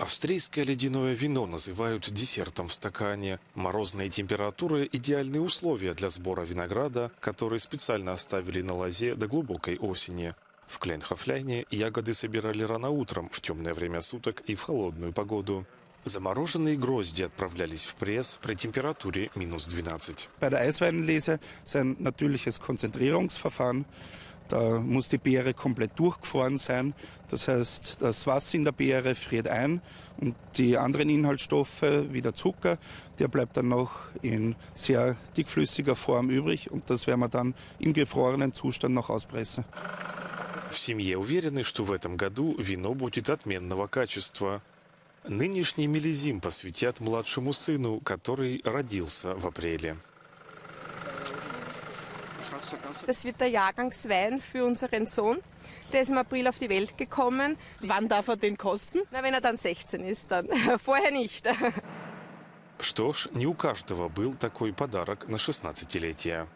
Австрийское ледяное вино называют десертом в стакане. Морозные температуры – идеальные условия для сбора винограда, который специально оставили на лозе до глубокой осени. В Кленхофляйне ягоды собирали рано утром, в темное время суток и в холодную погоду. Замороженные грозди отправлялись в пресс при темперatuре минус 12. Bei der Eisweinlese ist ein natürliches Konzentrierungsverfahren. Da muss die Beere komplett durchgefroren sein. Das heißt, das Wasser in der Beere friert ein und die anderen Inhaltsstoffe, wie der Zucker, der bleibt dann noch in sehr dickflüssiger Form übrig und das werden wir dann im gefrorenen Zustand noch auspressen. В семье уверены, что в этом году вино будет отменного качества. Нынешний мелизим посвятят младшему сыну, который родился в апреле. Das wird der Jahrgangswein für unseren Sohn. Der ist im April auf die Welt gekommen. Wann darf er den kosten? Na, wenn er dann 16 ist, dann. Vorher nicht. Что ж, не у каждого был такой подарок на 16-летие.